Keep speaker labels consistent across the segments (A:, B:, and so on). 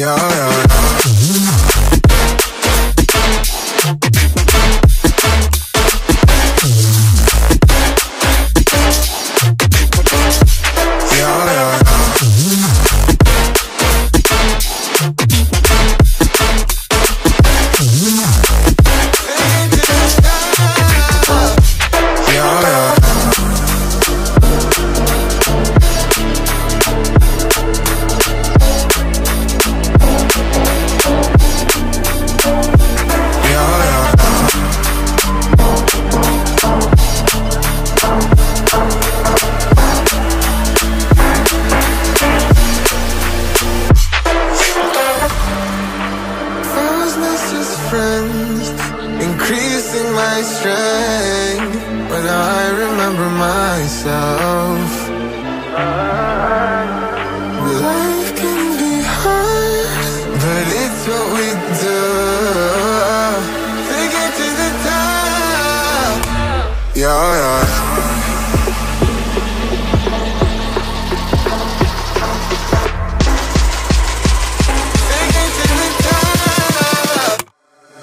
A: yeah, yeah. my strength when I remember myself. Life can be hard, but it's what we do to get to the top. Yeah, yeah.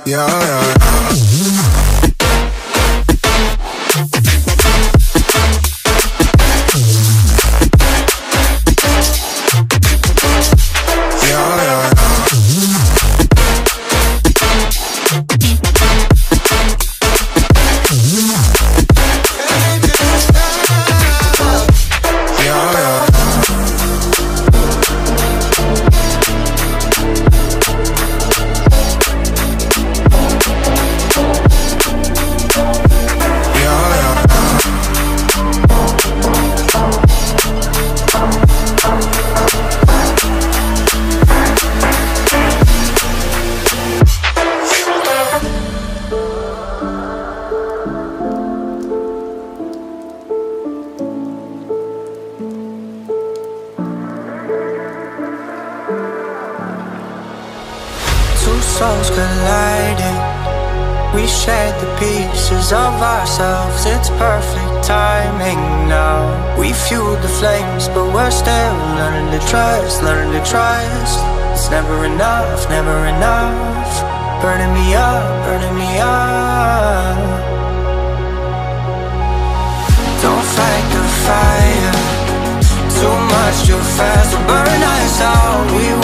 A: Yeah, yeah.
B: souls colliding. We shared the pieces of ourselves. It's perfect timing now. We fueled the flames But we're still learning to trust Learning to trust. It's never enough, never enough. Burning me up, burning me up. Don't fight the fire. Too much, too fast We'll burn us out. We